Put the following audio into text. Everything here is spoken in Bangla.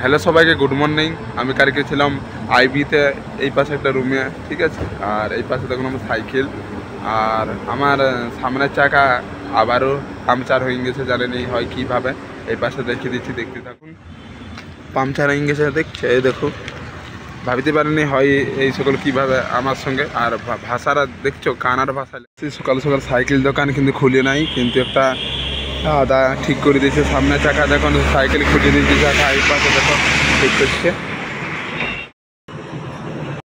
হ্যালো সবাইকে, গুড মর্নিং। আমি কালকে ছিলাম আইবিতে, এই পাশে একটা রুমে ঠিক আছে? আর এই পাশে দেখুন আমার সাইকেল। আর আমার সামনের চাকা আবারও পাংচার হয়ে গেছে, জানেন হয় কীভাবে। এই পাশে দেখিয়ে দিচ্ছি, দেখতে থাকুন। পাংচার হয়ে গেছে, দেখছে, এই দেখো। ভাবিতে পারিনি হয় এই সকল কীভাবে আমার সঙ্গে। আর ভা- ভাষাটা দেখছ, কানার ভাষা। সকাল সকাল সাইকেল দোকান কিন্তু খুলে নাই, কিন্তু একটা দাদা ঠিক করে দিয়েছে। সামনে চাকা দেখুন, সাইকেল খুঁজে দিয়েছে চাকা এই পাশে দেখো ঠিক করছে